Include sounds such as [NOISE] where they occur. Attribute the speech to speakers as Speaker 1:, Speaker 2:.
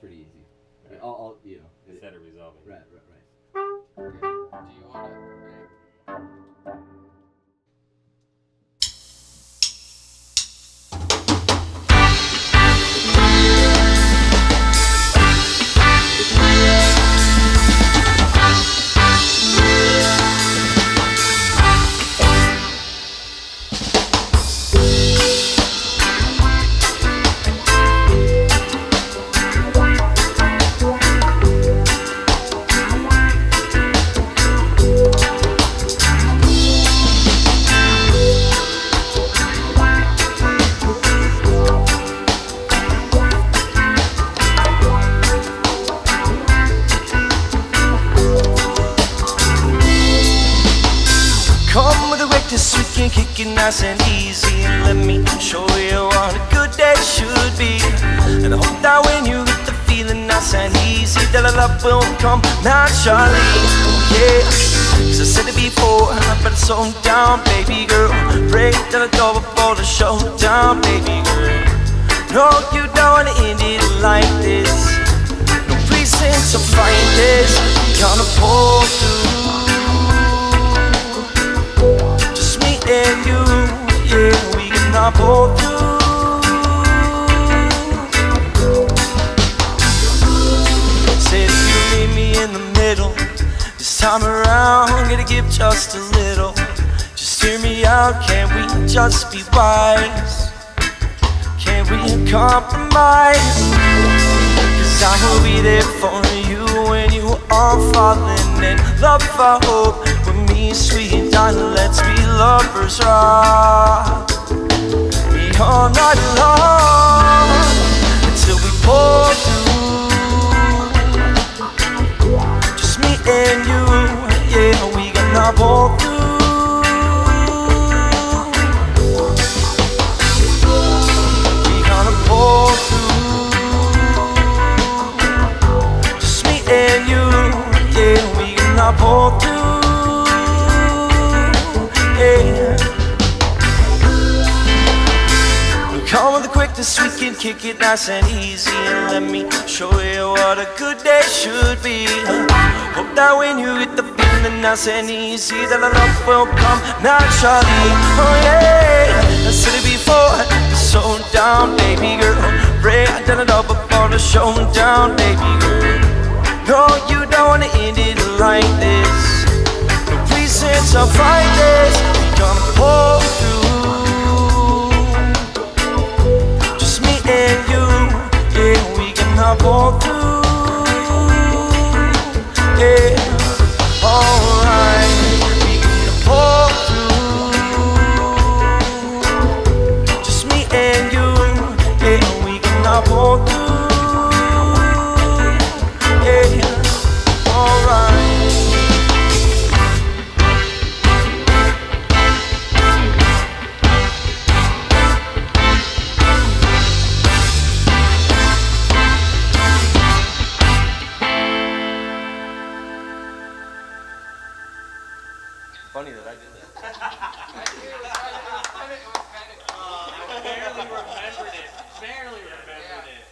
Speaker 1: pretty easy.
Speaker 2: Right.
Speaker 1: All, all you know. it-
Speaker 2: Instead of resolving.
Speaker 1: right, right, right.
Speaker 3: Okay. Do you want to?
Speaker 4: Come with a rectus, we can kick it nice and easy. And let me show you what a good day should be. And I hope that when you get the feeling nice and easy That our love will come. Naturally, yeah. Cause I said it before, but it's so down, baby girl. Break down the door before the showdown, baby girl. No, you don't wanna end it like this. No reason to fight this. Gonna pull through pull through. Said if you meet me in the middle, this time around, gonna give just a little. Just hear me out, can't we just be wise? Can't we compromise? Cause I will be there for you when you are falling in love. I hope with me, sweet darling, let's be lovers, rock kick it nice and easy And let me show you what a good day should be. Hope that when you get the easy That our love will come naturally. Oh yeah, I said it before So down, baby girl. Break down it all before the showdown, baby girl. No, you don't wanna end it like this. No reason to fight this. We gonna pull through. Just me and you, yeah, we can hop on through, Funny that I did that. [LAUGHS]
Speaker 2: Barely remembered it. Barely remembered it.